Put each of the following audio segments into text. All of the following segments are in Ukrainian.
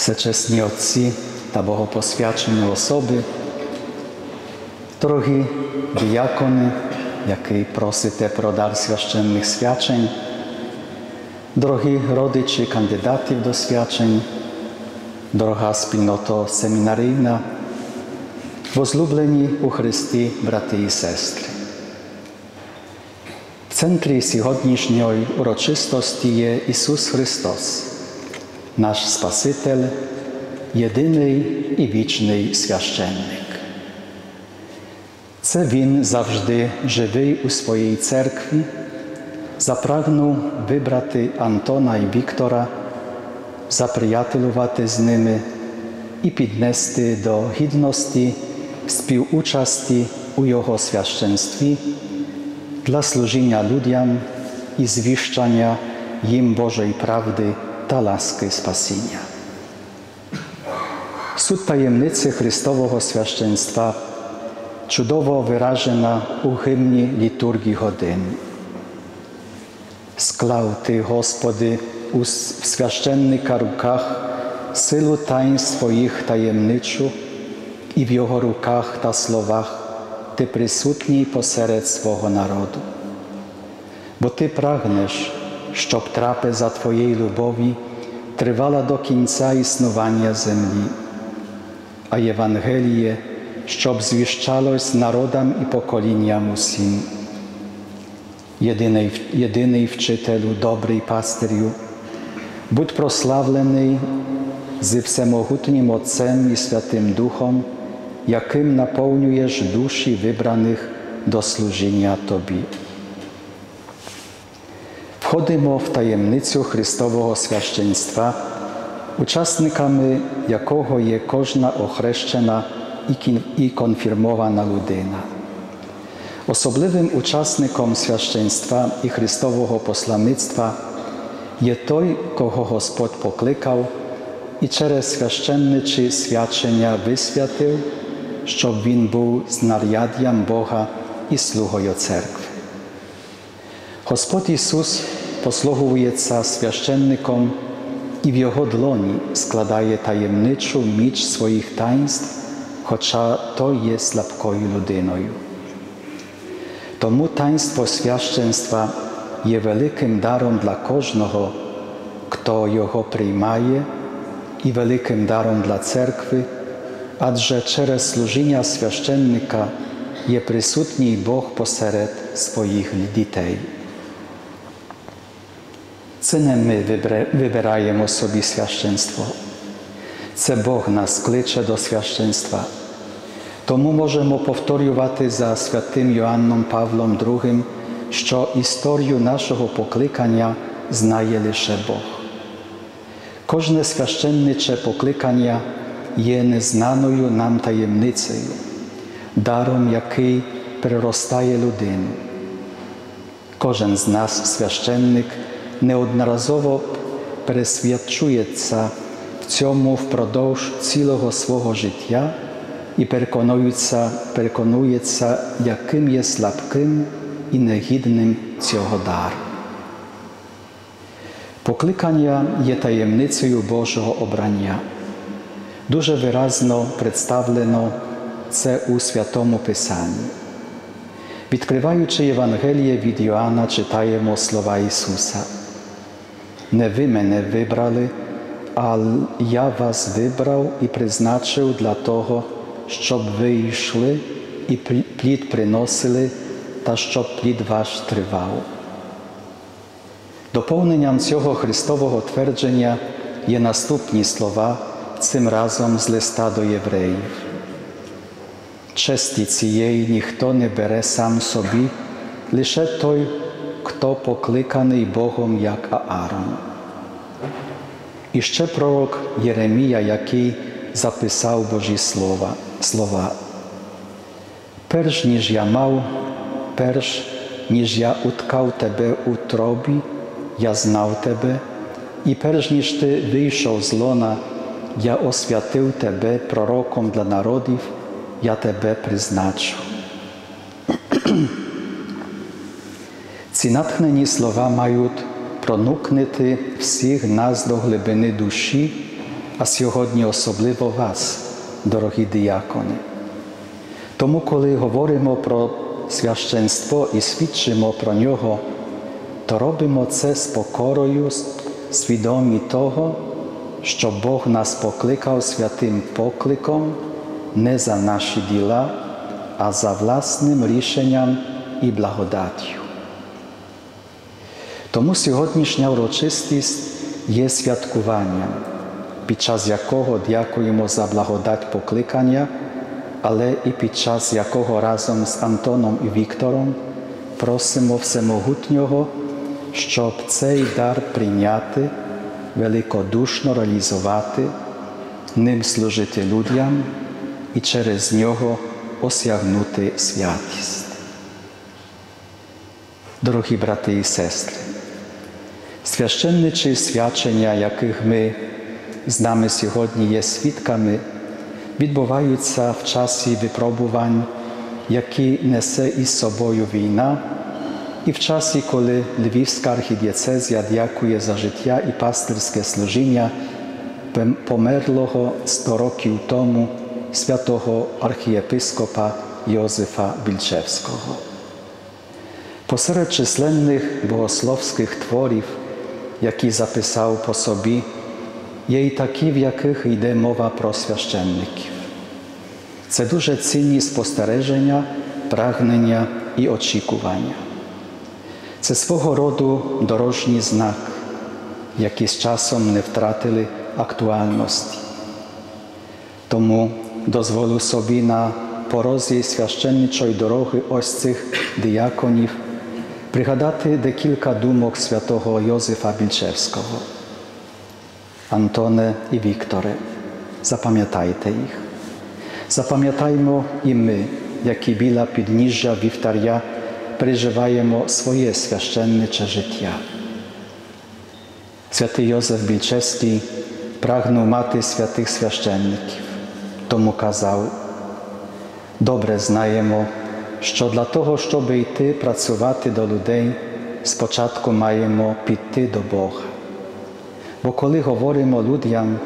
всечесні отці та богопосвячені особи, дорогі діякони, які просите про дар священних свячень, дорогі родичі кандидатів до свячень, дорога спільнота семінарійна, возлюблені у Христі брати і сестри. В центрі сьогоднішньої урочистості є Ісус Христос, наш Спаситель, єдиний і вічний священник. Це Він завжди живий у своїй церкві, запрагнув вибрати Антона і Віктора, заприятелювати з ними і піднести до гідності співучасті у Його священстві dla служіння людям і звіщання їм Божої правди та ласки спасіння. Суть таємниці Христового священства чудово виражена у гимні літургії годин. Склав ти, Господи, у священника руках силу таїнств своїх таємничу, і в його руках та словах ти присутній посеред свого народу. Бо ти прагнеш, щоб трапеза Твоєї любові тривала до кінця існування землі, а Євангеліє, щоб звіщалось народам і поколінням усім. Єдиний, єдиний вчителю, добрий пастирю, будь прославлений зі всемогутнім Отцем і Святим Духом яким наповнюєш душі вибраних до служіння Тобі. Входимо в таємницю Христового священства, учасниками якого є кожна охрещена і конфірмована людина. Особливим учасником священства і Христового посланництва є той, кого Господь покликав і через священничі свячення висвятив щоб він був знаряддям Бога і слугою церкви. Господь Ісус послугується священником і в Його длоні складає таємничу міч своїх таїнств, хоча той є слабкою людиною. Тому таїнство священства є великим даром для кожного, хто його приймає, і великим даром для церкви адже через служіння священника є присутній Бог посеред своїх дітей. Це не ми вибираємо собі священство, це Бог нас кличе до священства. Тому можемо повторювати за святим Йоанном Павлом II, що історію нашого покликання знає лише Бог. Кожне священниче покликання є незнаною нам таємницею, даром, який переростає людину. Кожен з нас, священник, неодноразово пересвячується в цьому впродовж цілого свого життя і переконується, переконується, яким є слабким і негідним цього дару. Покликання є таємницею Божого обрання. Дуже виразно представлено це у Святому Писанні. Відкриваючи Євангеліє від Йоанна, читаємо слова Ісуса. Не ви мене вибрали, а я вас вибрав і призначив для того, щоб ви йшли і плід приносили, та щоб плід ваш тривав. Доповненням цього Христового твердження є наступні слова цим разом з листа до євреїв. Честі цієї ніхто не бере сам собі, лише той, хто покликаний Богом, як Аарон. І ще пророк Єремія, який записав Божі слова, слова. Перш ніж я мав, перш ніж я уткав тебе у тробі, я знав тебе, і перш ніж ти вийшов з лона, я освятив тебе пророком для народів, я тебе призначу. Ці натхнені слова мають пронукнути всіх нас до глибини душі, а сьогодні особливо вас, дорогі діякони. Тому, коли говоримо про священство і свідчимо про нього, то робимо це з покорою, свідомі того, що Бог нас покликав святим покликом не за наші діла, а за власним рішенням і благодаттю. Тому сьогоднішня урочистість є святкуванням, під час якого дякуємо за благодать покликання, але і під час якого разом з Антоном і Віктором просимо Всемогутнього, щоб цей дар прийняти, великодушно реалізувати, ним служити людям і через нього осягнути святість. Дорогі брати і сестри, священничі свячення, яких ми з нами сьогодні є свідками, відбуваються в часі випробувань, які несе із собою війна, і в часі, коли Львівська архідієцезія дякує за життя і пастирське служіння померлого 100 років тому святого архієпископа Йозефа Більчевського. Посеред численних богословських творів, які записав по собі, є й такі, в яких йде мова про священників. Це дуже цінні спостереження, прагнення і очікування. Це свого роду дорожній знак, які з часом не втратили актуальності. Тому дозволю собі на порозі священничої дороги ось цих діяконів пригадати декілька думок святого Йозефа Більчевського. Антоне і Вікторе, запам'ятайте їх. Запам'ятаймо і ми, які біля підніжжя вівтаря переживаємо своє священниче життя. Святий Йозеф Більчевський прагнув мати святих священників, тому казав, добре знаємо, що для того, щоб йти працювати до людей, спочатку маємо піти до Бога. Бо коли говоримо людям,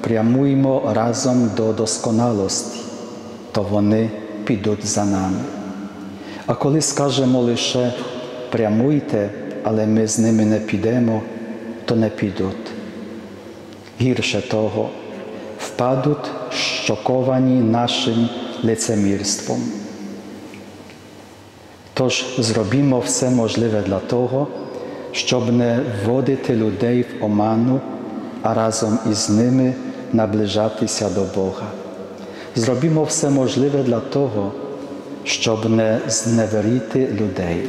прямуємо разом до досконалості, то вони підуть за нами. А коли скажемо лише прямуйте, але ми з ними не підемо, то не підуть. Гірше того, впадуть щоковані нашим лицемірством. Тож зробімо все можливе для того, щоб не вводити людей в оману, а разом із ними наближатися до Бога. Зробімо все можливе для того, щоб не зневерити людей.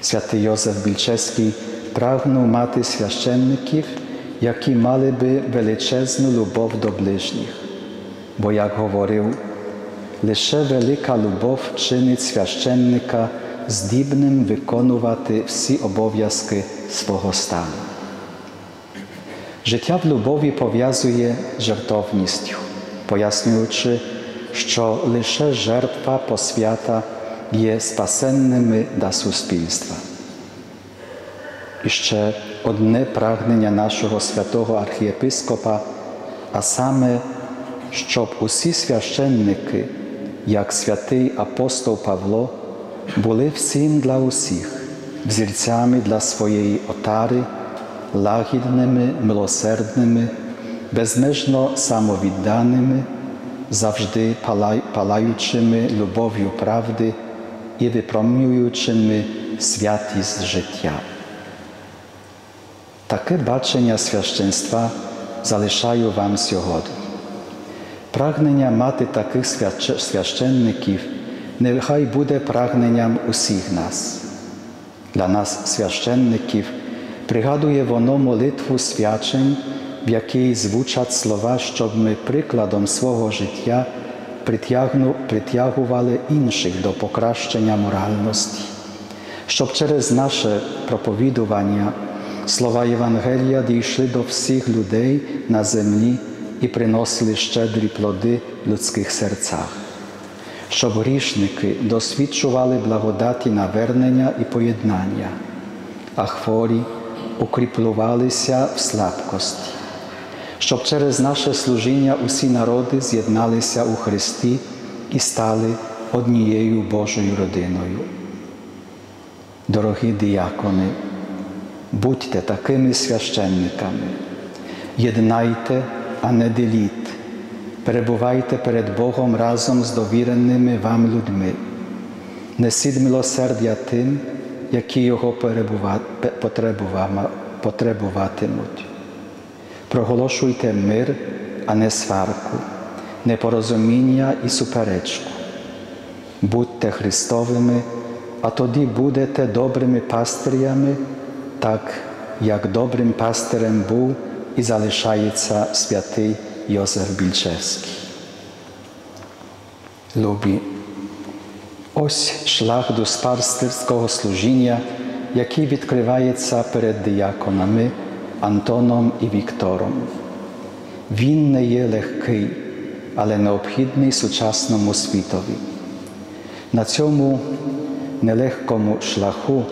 Святий Йозеф Більчевський прагнув мати священників, які мали би величезну любов до ближніх, бо, як говорив, лише велика любов чинить священника здібним виконувати всі обов'язки свого стану. Життя в любові пов'язує жертовністю, пояснюючи, що лише жертва посвята є спасенними для суспільства. І ще одне прагнення нашого святого архієпископа, а саме, щоб усі священники як святий апостол Павло, були всім для усіх, взірцями для своєї отари, лагідними, милосердними, безмежно самовідданими, завжди палаючими любов'ю правди і випромнюючими святість життя. Таке бачення священства залишаю вам сьогодні. Прагнення мати таких священників нехай буде прагненням усіх нас. Для нас, священників, пригадує воно молитву свячень, в якій звучать слова, щоб ми прикладом свого життя притягували інших до покращення моральності, щоб через наше проповідування слова Євангелія дійшли до всіх людей на землі і приносили щедрі плоди в людських серцях, щоб грішники досвідчували благодаті навернення і поєднання, а хворі укріплювалися в слабкості, щоб через наше служіння усі народи з'єдналися у Христі і стали однією Божою родиною. Дорогі діякони, будьте такими священниками, єднайте, а не деліть, перебувайте перед Богом разом з довіреними вам людьми, несіть милосердя тим, які його потребуватимуть. Проголошуйте мир, а не сварку, непорозуміння і суперечку. Будьте Христовими, а тоді будете добрими пастирями, так як добрим пастирем був і залишається святий Йосиф Більчевський. Любі, ось шлях до спарстерського служіння, який відкривається перед діяконами Антоном і Віктором. Він не є легкий, але необхідний сучасному світові. На цьому нелегкому шляху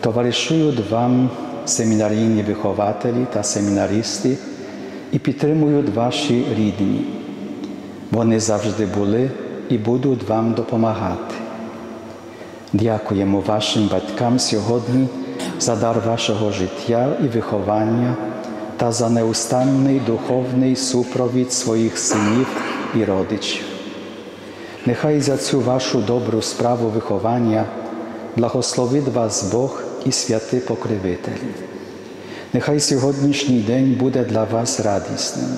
товаришують вам семінарійні вихователі та семінаристи і підтримують ваші рідні. Вони завжди були і будуть вам допомагати. Дякуємо вашим батькам сьогодні за дар вашого життя і виховання та за неустанний духовний супровід своїх синів і родичів. Нехай за цю вашу добру справу виховання благословить вас Бог і святий покривитель. Нехай сьогоднішній день буде для вас радісним.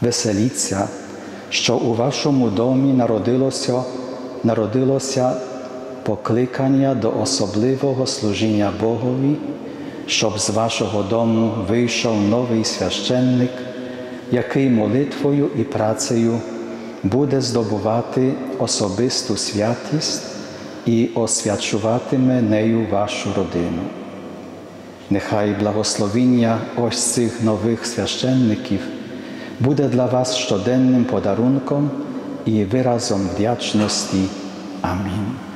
Веселіться, що у вашому домі народилося, народилося покликання до особливого служіння Богові, щоб з вашого дому вийшов новий священник, який молитвою і працею буде здобувати особисту святість і освячуватиме нею вашу родину. Нехай благословіння ось цих нових священників буде для вас щоденним подарунком і виразом вдячності. Амінь.